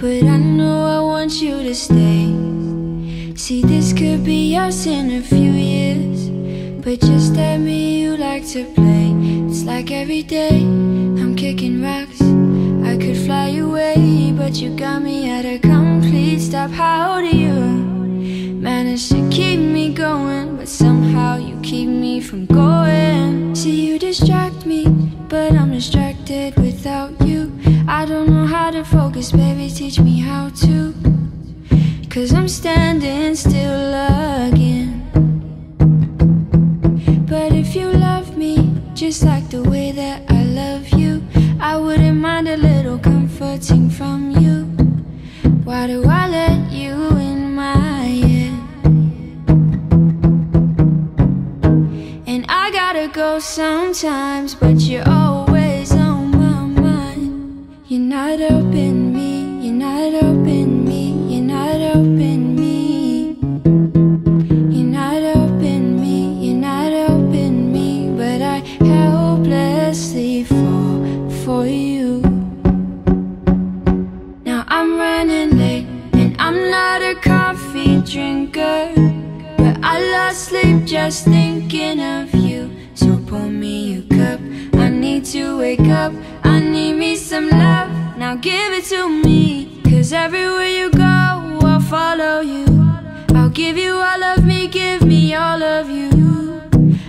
But I know I want you to stay. See, this could be us in a few years. But just at me, you like to play. It's like every day, I'm kicking rocks. I could fly away, but you got me at a complete stop. How do you manage to keep me going? But somehow you keep me from going. See, you distract me, but I'm distracted know how to focus Baby teach me how to. Cause I'm standing still again. But if you love me Just like the way that I love you I wouldn't mind a little comforting from you. Why do I let you in my head? And I gotta go sometimes But you're always Open me, you're not open me You're not open me. You're not open me, you're not open me, but I helplessly fall for you. Now I'm running late, and I'm not a coffee drinker But I lost sleep just thinking of you. So pour me a cup I need to wake up Now give it to me Cause everywhere you go I'll follow you. I'll give you all of me Give me all of you.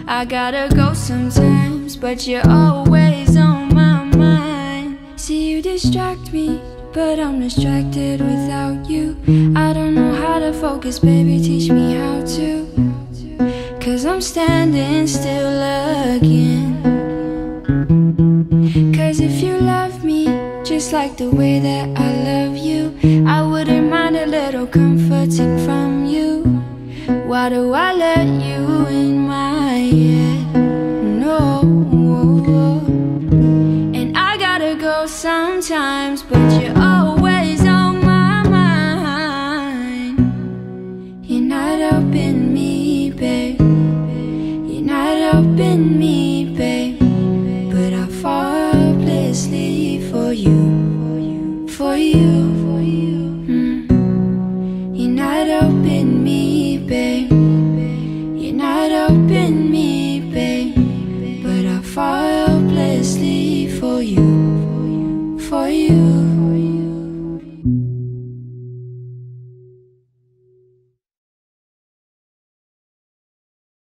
I gotta go sometimes But you're always on my mind. See you distract me but I'm distracted without you. I don't know how to focus, baby, teach me how to. Cause I'm standing still again like the way that I love you. I wouldn't mind a little comforting from you. Why do I let you in my head? No. And I gotta go sometimes, but you're always on my mind. You're not helping me, babe for you. Hmm. You're not open me, babe. You're not open me, babe. But I'll fall blessing for you, for you, For you